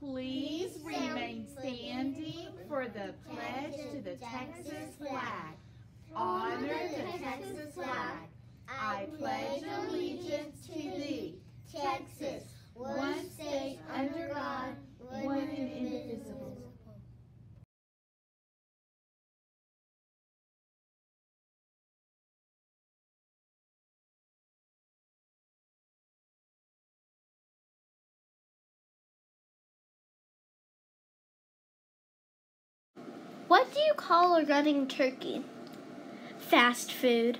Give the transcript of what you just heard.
Please remain standing for the pledge to the Texas flag. Honor the Texas flag. I pledge allegiance to thee, Texas, What do you call a running turkey? Fast food.